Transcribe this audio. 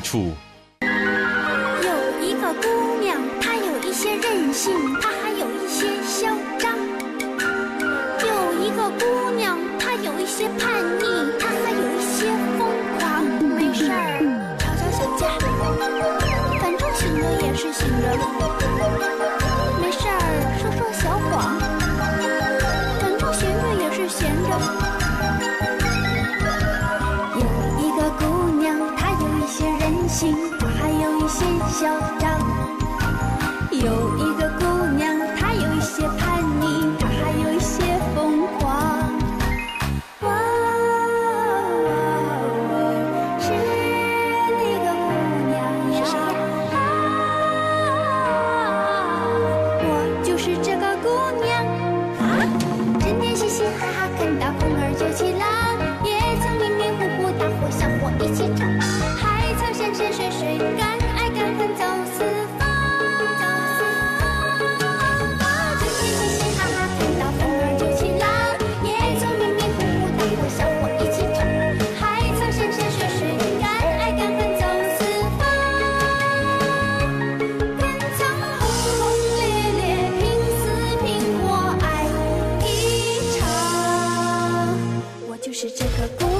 处。些任性，她还有一些嚣张。有一个姑娘，她有一些叛逆，她还有一些疯狂。哇哦，是那个姑娘呀！啊，我就是这个姑娘啊！整天嘻嘻哈哈，看到风儿就起浪，也曾迷迷糊糊，大伙小伙一起唱，小伙一起唱，还曾山山水水，敢爱敢恨走四方。更曾轰轰烈烈，拼死拼活爱一场。我就是这个姑。